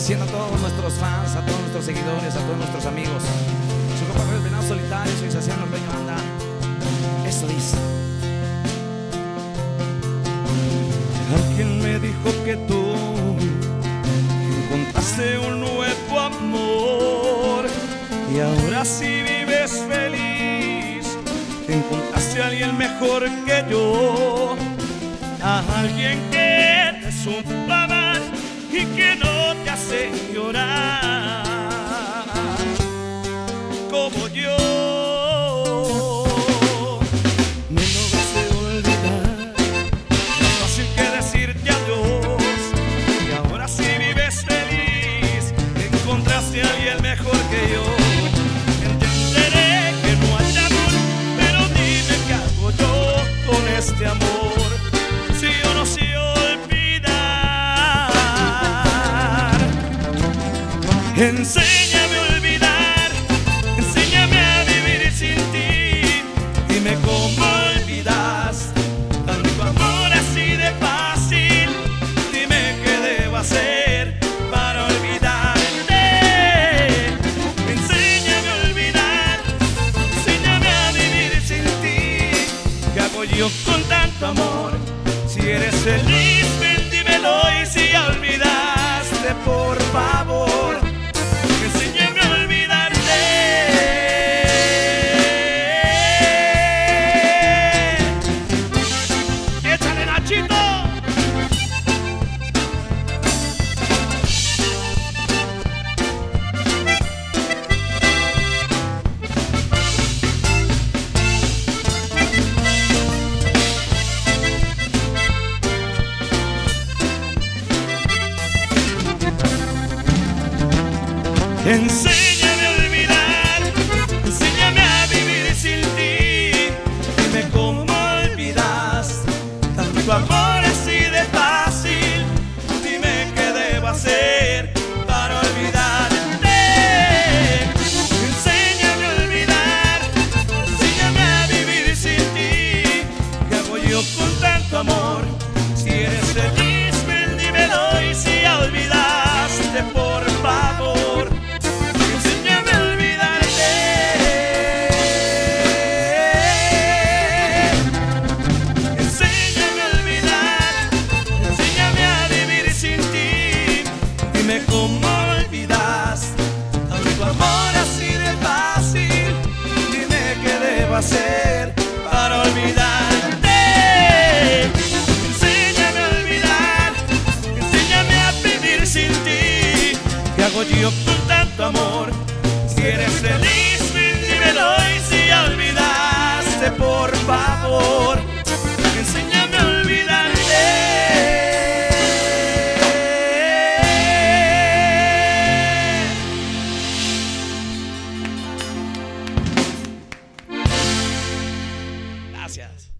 Agradeciendo a todos nuestros fans, a todos nuestros seguidores, a todos nuestros amigos. Su compa el Venado Solitario, soy Saciano Peño Anda. Eso dice. Alguien me dijo que tú encontraste un nuevo amor y ahora sí vives feliz. Encontraste a alguien mejor que yo, a alguien que te supo amar y que no hace enséñame a olvidar, enséñame a vivir sin ti. Dime cómo olvidas tanto amor así de fácil. Dime qué debo hacer para olvidarte. Enséñame a olvidar, enséñame a vivir sin ti. ¿Qué hago yo con tanto amor? Si eres feliz, Enséñame a para olvidarte. Enséñame a olvidar. Enséñame a vivir sin ti. ¿Qué hago yo con tanto amor? Si eres feliz. Gracias.